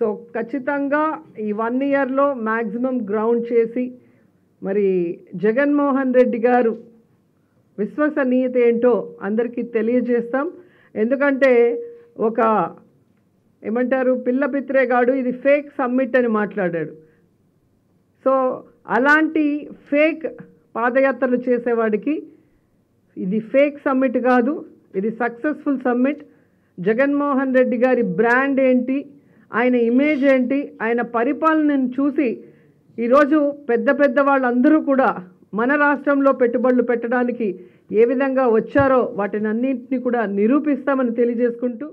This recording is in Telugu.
సో ఖచ్చితంగా ఈ వన్ ఇయర్లో మ్యాక్సిమం గ్రౌండ్ చేసి మరి జగన్మోహన్ రెడ్డి గారు విశ్వసనీయత ఏంటో అందరికీ తెలియజేస్తాం. ఎందుకంటే ఒక ఏమంటారు పిల్ల పిత్రేగాడు ఇది ఫేక్ సమ్మిట్ అని మాట్లాడాడు. సో అలాంటి ఫేక్ పాదయాత్రలు చేసేవాడికి ఇది ఫేక్ సమ్మిట్ కాదు ఇది సక్సెస్ఫుల్ సమ్మిట్. జగన్మోహన్ రెడ్డి గారి బ్రాండ్ ఏంటి ఆయన ఇమేజ్ ఏంటి? ఆయన పరిపాలనను చూసి ఈరోజు పెద్ద పెద్ద వాళ్ళందరూ కూడా మన రాష్ట్రంలో పెట్టుబడులు పెట్టడానికి ఏ విధంగా వచ్చారో వాటిని అన్నింటినీ కూడా నిరూపిస్తామని తెలియజేసుకుంటూ